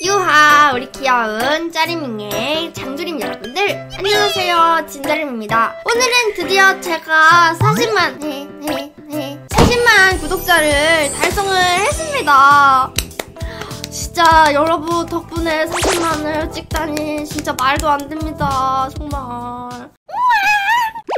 유하 우리 귀여운 짜리밍의 장조림 여러분들. 안녕하세요. 진짜림입니다. 오늘은 드디어 제가 40만 네, 네, 네. 40만 구독자를 달성을 했습니다. 진짜 여러분 덕분에 40만을 찍다니 진짜 말도 안 됩니다 정말.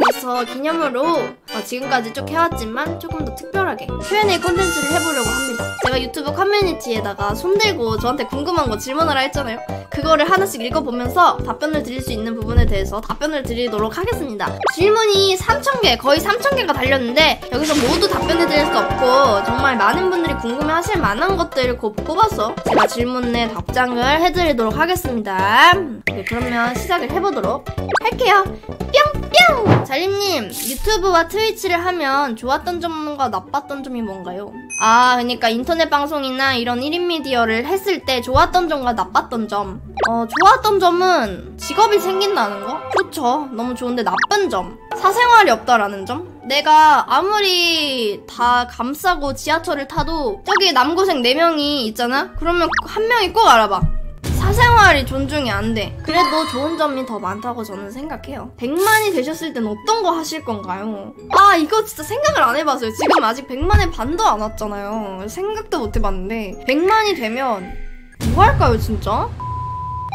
그래서 기념으로 어, 지금까지 쭉 해왔지만 조금 더 특별하게 Q&A 콘텐츠를 해보려고 합니다. 제가 유튜브 커뮤니티에다가 손들고 저한테 궁금한 거 질문하라 했잖아요. 그거를 하나씩 읽어보면서 답변을 드릴 수 있는 부분에 대해서 답변을 드리도록 하겠습니다. 질문이 3,000개, 거의 3,000개가 달렸는데 여기서 모두 답변해 드릴 수 없고 정말 많은 분들이 궁금해 하실 만한 것들을 꼽아서 제가 질문에 답장을 해드리도록 하겠습니다. 네, 그러면 시작을 해보도록 할게요. 뿅뿅! 잘림 님, 유튜브와 트위치를 하면 좋았던 점과 나빴던 점이 뭔가요? 아, 그러니까 인터넷 방송이나 이런 1인 미디어를 했을 때 좋았던 점과 나빴던 점. 어, 좋았던 점은 직업이 생긴다는 거? 좋죠. 너무 좋은데 나쁜 점. 사생활이 없다라는 점? 내가 아무리 다 감싸고 지하철을 타도 저기 남고생 4명이 있잖아? 그러면 한 명이 꼭 알아봐. 사생활이 존중이 안 돼. 그래도 좋은 점이 더 많다고 저는 생각해요. 100만이 되셨을 땐 어떤 거 하실 건가요? 아, 이거 진짜 생각을 안 해봤어요. 지금 아직 100만의 반도 안 왔잖아요. 생각도 못 해봤는데. 100만이 되면 뭐 할까요, 진짜?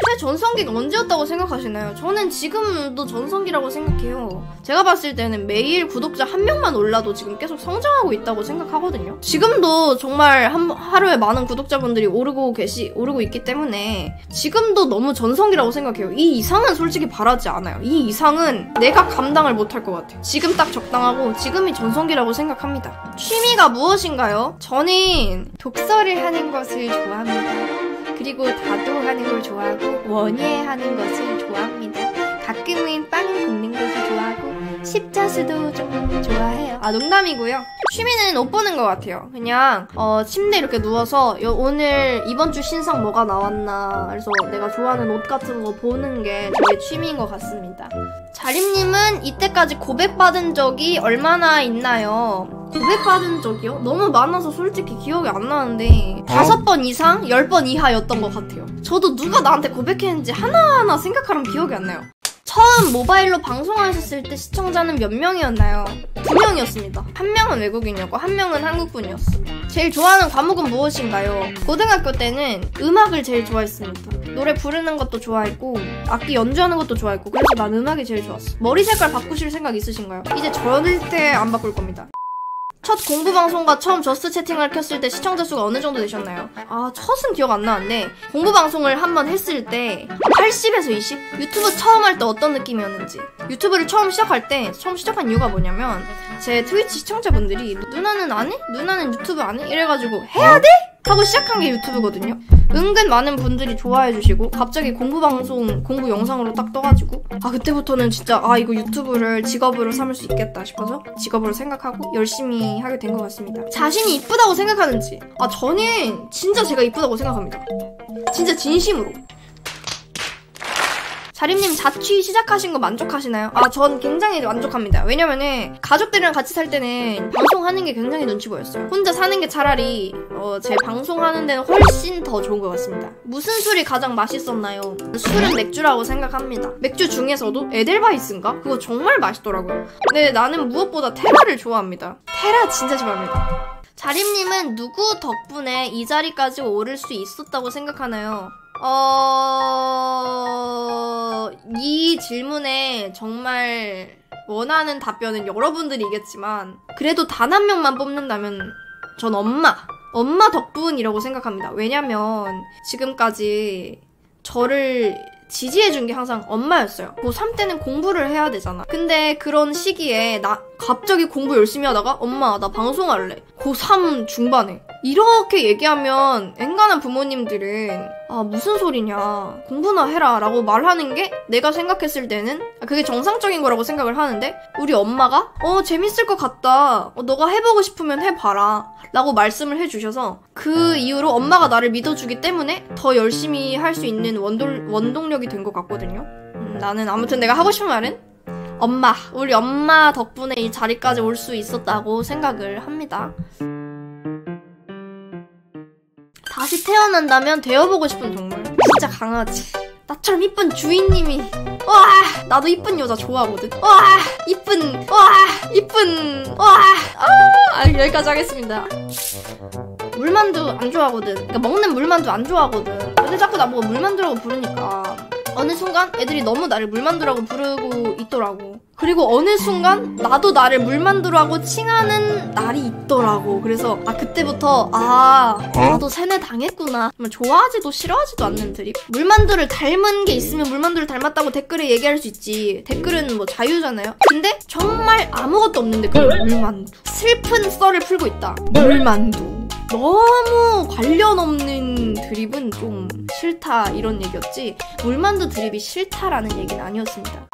최전성기가 언제였다고 생각하시나요? 저는 지금도 전성기라고 생각해요. 제가 봤을 때는 매일 구독자 한 명만 올라도 지금 계속 성장하고 있다고 생각하거든요. 지금도 정말 한, 하루에 많은 구독자분들이 오르고 계시, 오르고 있기 때문에 지금도 너무 전성기라고 생각해요. 이 이상은 솔직히 바라지 않아요. 이 이상은 내가 감당을 못할 것 같아요. 지금 딱 적당하고 지금이 전성기라고 생각합니다. 취미가 무엇인가요? 저는 독서를 하는 것을 좋아합니다. 그리고 다도하는 걸 좋아하고 원예하는 것을 좋아합니다. 가끔은 빵을 굽는 것을 좋아하고 십자수도 좀 좋아해요. 아 농담이고요. 취미는 옷 보는 것 같아요. 그냥 어, 침대 이렇게 누워서 요, 오늘 이번 주 신상 뭐가 나왔나 그래서 내가 좋아하는 옷 같은 거 보는 게 저의 취미인 것 같습니다. 자림님은 이때까지 고백받은 적이 얼마나 있나요? 고백받은 적이요? 너무 많아서 솔직히 기억이 안 나는데 다섯 번 이상, 열 번 이하였던 것 같아요. 저도 누가 나한테 고백했는지 하나하나 생각하면 기억이 안 나요. 처음 모바일로 방송하셨을 때 시청자는 몇 명이었나요? 두 명이었습니다. 한 명은 외국인이었고 한 명은 한국분이었어. 제일 좋아하는 과목은 무엇인가요? 고등학교 때는 음악을 제일 좋아했습니다. 노래 부르는 것도 좋아했고 악기 연주하는 것도 좋아했고 그래서 난 음악이 제일 좋았어. 머리 색깔 바꾸실 생각 있으신가요? 이제 절대 안 바꿀 겁니다. 첫 공부 방송과 처음 저스트 채팅을 켰을 때 시청자 수가 어느 정도 되셨나요? 아, 첫은 기억 안 나는데 공부 방송을 한 번 했을 때 80에서 20? 유튜브 처음 할 때 어떤 느낌이었는지. 유튜브를 처음 시작할 때 처음 시작한 이유가 뭐냐면 제 트위치 시청자분들이 누나는 안 해? 누나는 유튜브 안 해? 이래가지고 해야 돼? 하고 시작한 게 유튜브거든요. 은근 많은 분들이 좋아해 주시고 갑자기 공부 방송 공부 영상으로 딱 떠가지고 아 그때부터는 진짜 아 이거 유튜브를 직업으로 삼을 수 있겠다 싶어서 직업으로 생각하고 열심히 하게 된 것 같습니다. 자신이 이쁘다고 생각하는지 아 저는 진짜 제가 이쁘다고 생각합니다. 진짜 진심으로. 자림님 자취 시작하신 거 만족하시나요? 아, 전 굉장히 만족합니다. 왜냐면은 가족들이랑 같이 살 때는 방송하는 게 굉장히 눈치 보였어요. 혼자 사는 게 차라리 어, 제 방송하는 데는 훨씬 더 좋은 것 같습니다. 무슨 술이 가장 맛있었나요? 술은 맥주라고 생각합니다. 맥주 중에서도 에델바이스인가? 그거 정말 맛있더라고요. 근데 나는 무엇보다 테라를 좋아합니다. 테라 진짜 좋아합니다. 자림님은 누구 덕분에 이 자리까지 오를 수 있었다고 생각하나요? 어, 이 질문에 정말 원하는 답변은 여러분들이겠지만, 그래도 단 한 명만 뽑는다면, 전 엄마. 엄마 덕분이라고 생각합니다. 왜냐면, 지금까지 저를 지지해준 게 항상 엄마였어요. 고3 때는 공부를 해야 되잖아. 근데 그런 시기에 나 갑자기 공부 열심히 하다가 엄마 나 방송할래. 고3 중반에. 이렇게 얘기하면 앵간한 부모님들은 아 무슨 소리냐. 공부나 해라. 라고 말하는 게 내가 생각했을 때는 아, 그게 정상적인 거라고 생각을 하는데 우리 엄마가 어 재밌을 것 같다. 어, 너가 해보고 싶으면 해봐라. 라고 말씀을 해주셔서 그 이후로 엄마가 나를 믿어주기 때문에 더 열심히 할 수 있는 원돌, 원동력이 된 것 같거든요. 음, 나는 아무튼 내가 하고 싶은 말은 엄마 우리 엄마 덕분에 이 자리까지 올 수 있었다고 생각을 합니다. 다시 태어난다면 되어보고 싶은 동물. 진짜 강아지. 나처럼 이쁜 주인님이. 와 나도 이쁜 여자 좋아하거든. 와 이쁜 와 이쁜 와. 아, 여기까지 하겠습니다. 물만두 안 좋아하거든. 그러니까 먹는 물만두 안 좋아하거든. 근데 자꾸 나보고 물만두라고 부르니까 어느 순간 애들이 너무 나를 물만두라고 부르고 있더라고. 그리고 어느 순간 나도 나를 물만두라고 칭하는 날이 있더라고. 그래서 아 그때부터 아 나도 세뇌 당했구나. 정말 좋아하지도 싫어하지도 않는 드립. 물만두를 닮은 게 있으면 물만두를 닮았다고 댓글에 얘기할 수 있지. 댓글은 뭐 자유잖아요. 근데 정말 아무것도 없는데 그 물만두. 슬픈 썰을 풀고 있다. 물만두. 너무 관련 없는 드립은 좀 싫다 이런 얘기였지 물만두 드립이 싫다라는 얘기는 아니었습니다.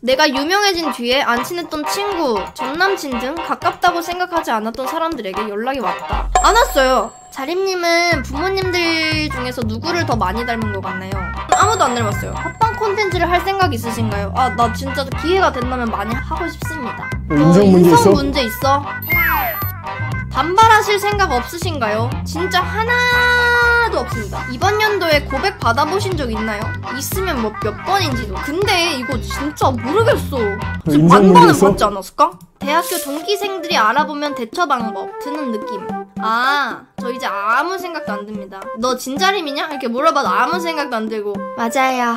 내가 유명해진 뒤에 안 친했던 친구, 전 남친 등 가깝다고 생각하지 않았던 사람들에게 연락이 왔다. 안 왔어요. 자림님은 부모님들 중에서 누구를 더 많이 닮은 것 같나요? 아무도 안 닮았어요. 합방 콘텐츠를 할 생각 있으신가요? 아, 나 진짜 기회가 된다면 많이 하고 싶습니다. 어, 인성 문제 인성 있어? 문제 있어? 반발하실 생각 없으신가요? 진짜 하나 도 없습니다. 이번 연도에 고백 받아보신 적 있나요? 있으면 뭐 몇 번인지도. 근데 이거 진짜 모르겠어. 번은 있어? 받지 않았을까? 대학교 동기생들이 알아보면 대처 방법 드는 느낌. 아, 저 이제 아무 생각도 안 듭니다. 너 진자림이냐? 이렇게 물어봐도 아무 생각도 안 들고. 맞아요.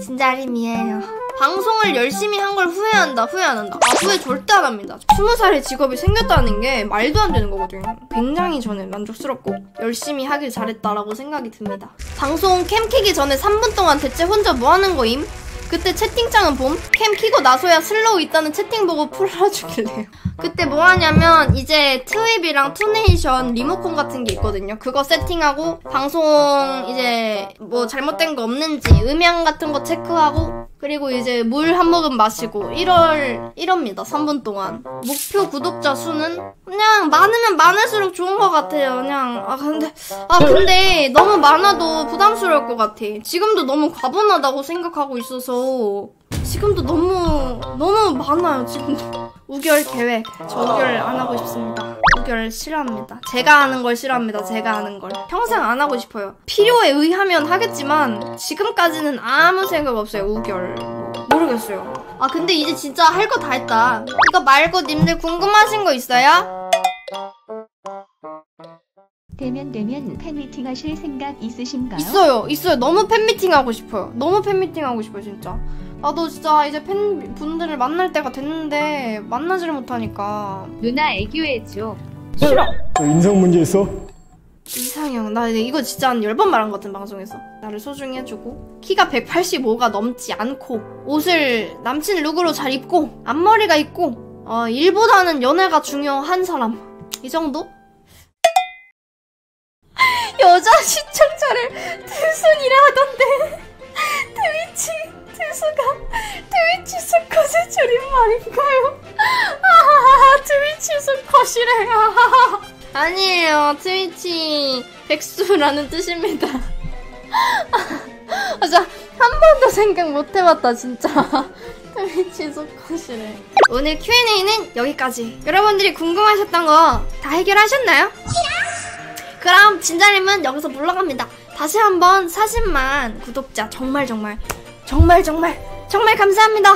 진자림이에요. 방송을 열심히 한 걸 후회한다, 후회 안 한다. 아, 후회 절대 안 합니다. 스무 살에 직업이 생겼다는 게 말도 안 되는 거거든요. 굉장히 저는 만족스럽고 열심히 하길 잘했다라고 생각이 듭니다. 방송 cam 키기 전에 3분 동안 대체 혼자 뭐 하는 거임? 그때 채팅창은 봄? cam 키고 나서야 slow 있다는 채팅 보고 풀어주길래요. 그때 뭐 하냐면 이제 트윕이랑 투네이션 리모컨 같은 게 있거든요. 그거 세팅하고 방송 이제 뭐 잘못된 거 없는지 음향 같은 거 체크하고 그리고 이제 물 한 모금 마시고 이러 이럽니다. 3분 동안. 목표 구독자 수는 그냥 많으면 많을수록 좋은 것 같아요. 그냥 아 근데 아 근데 너무 많아도 부담스러울 것 같아. 지금도 너무 과분하다고 생각하고 있어서 지금도 너무 너무 많아요. 지금도 우결 계획 저 우결 안 하고 싶습니다. 우결 싫어합니다. 제가 하는 걸 싫어합니다. 제가 하는 걸 평생 안 하고 싶어요. 필요에 의하면 하겠지만 지금까지는 아무 생각 없어요. 우결 모르겠어요. 아 근데 이제 진짜 할 거 다 했다. 이거 말고 님들 궁금하신 거 있어요? 되면 되면 팬미팅 하실 생각 있으신가요? 있어요, 있어요. 너무 팬미팅 하고 싶어요. 너무 팬미팅 하고 싶어요, 진짜. 나도 진짜 이제 팬분들을 만날 때가 됐는데 만나지를 못하니까 누나 애교해줘. 싫어. 너 인성 문제 있어? 이상형. 나 이거 진짜 한 10번 말한 것 같은 방송에서. 나를 소중히 해주고, 키가 185가 넘지 않고, 옷을 남친 룩으로 잘 입고, 앞머리가 있고, 어, 일보다는 연애가 중요한 사람. 이 정도? 여자 시청자를 투순이라 하던데, 트위치, 투수가 트위치 수컷의 줄임말인가요? 트위치 수컷이래요. 아니에요. 트위치 백수라는 뜻입니다. 아, 진짜 한 번도 생각 못 해봤다, 진짜. 트위치 수컷이래. 오늘 Q&A는 여기까지. 여러분들이 궁금하셨던 거 다 해결하셨나요? 그럼 진자님은 여기서 물러갑니다. 다시 한번 40만 구독자 정말 정말 정말 정말 정말 감사합니다.